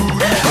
Ui.